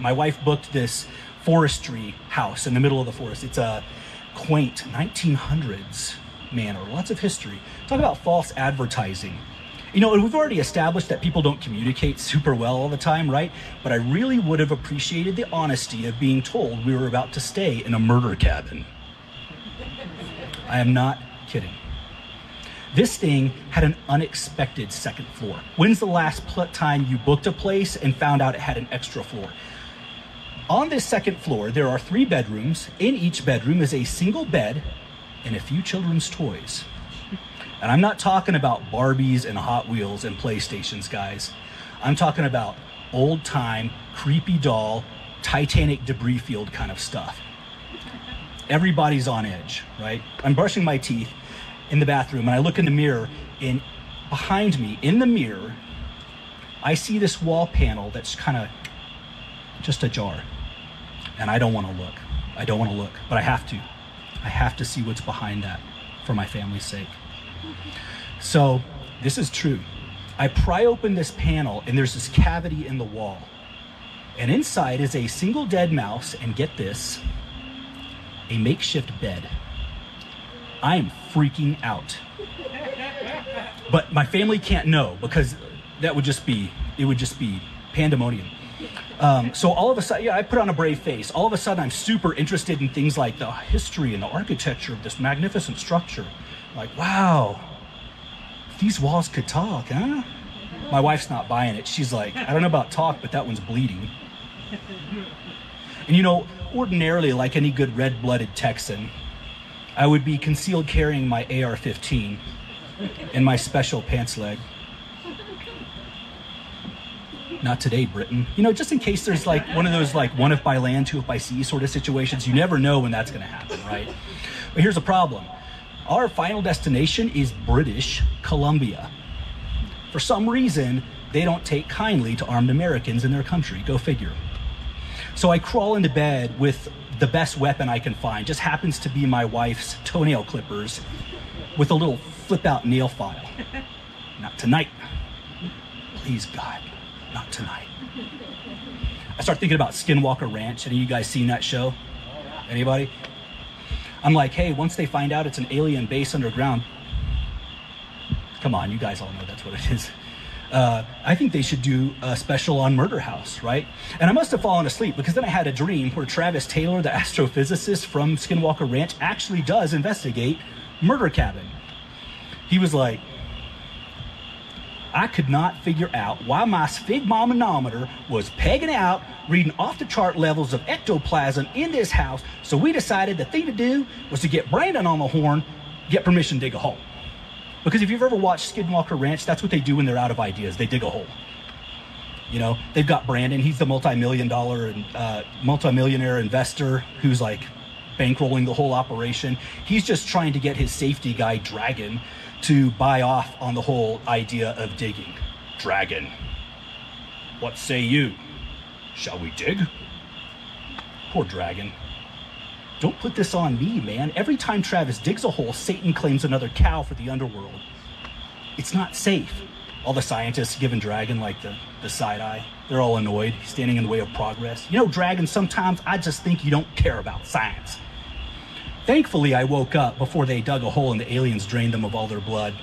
My wife booked this forestry house in the middle of the forest. It's a quaint 1900s manor, lots of history. Talk about false advertising. You know, we've already established that people don't communicate super well all the time, right? But I really would have appreciated the honesty of being told we were about to stay in a murder cabin. I am not kidding. This thing had an unexpected second floor. When's the last time you booked a place and found out it had an extra floor? On this second floor, there are three bedrooms. In each bedroom is a single bed and a few children's toys. And I'm not talking about Barbies and Hot Wheels and PlayStations, guys. I'm talking about old time, creepy doll, Titanic debris field kind of stuff. Everybody's on edge, right? I'm brushing my teeth in the bathroom and I look in the mirror, and behind me, in the mirror, I see this wall panel that's kind of just a jar. And I don't want to look. I don't want to look, but I have to. I have to see what's behind that for my family's sake. So, this is true. I pry open this panel and there's this cavity in the wall. And inside is a single dead mouse, and get this a makeshift bed. I am freaking out. But my family can't know because that would just be, it would just be pandemonium. Um, so all of a sudden, yeah, I put on a brave face. All of a sudden, I'm super interested in things like the history and the architecture of this magnificent structure. Like, wow, these walls could talk, huh? My wife's not buying it. She's like, I don't know about talk, but that one's bleeding. And you know, ordinarily, like any good red blooded Texan, I would be concealed carrying my AR 15 and my special pants leg. Not today, Britain. You know, just in case there's like one of those like one if by land, two if by sea sort of situations, you never know when that's going to happen, right? But here's the problem our final destination is British Columbia. For some reason, they don't take kindly to armed Americans in their country. Go figure. So I crawl into bed with the best weapon I can find. Just happens to be my wife's toenail clippers with a little flip out nail file. Not tonight. Please, God, not tonight. I start thinking about Skinwalker Ranch. Any of you guys seen that show? Anybody? I'm like, hey, once they find out it's an alien base underground, come on, you guys all know that's what it is. Uh, I think they should do a special on Murder House, right? And I must have fallen asleep because then I had a dream where Travis Taylor, the astrophysicist from Skinwalker Ranch, actually does investigate Murder Cabin. He was like, I could not figure out why my sphygmomanometer was pegging out, reading off the chart levels of ectoplasm in this house. So we decided the thing to do was to get Brandon on the horn, get permission to dig a hole. Because if you've ever watched Skinwalker Ranch, that's what they do when they're out of ideas. They dig a hole. You know, they've got Brandon. He's the multi-million dollar and uh, multi-millionaire investor who's like bankrolling the whole operation. He's just trying to get his safety guy Dragon to buy off on the whole idea of digging. Dragon, what say you? Shall we dig? Poor Dragon. Don't put this on me, man. Every time Travis digs a hole, Satan claims another cow for the underworld. It's not safe. All the scientists giving Dragon like the, the side eye. They're all annoyed, standing in the way of progress. You know, Dragon, sometimes I just think you don't care about science. Thankfully, I woke up before they dug a hole and the aliens drained them of all their blood.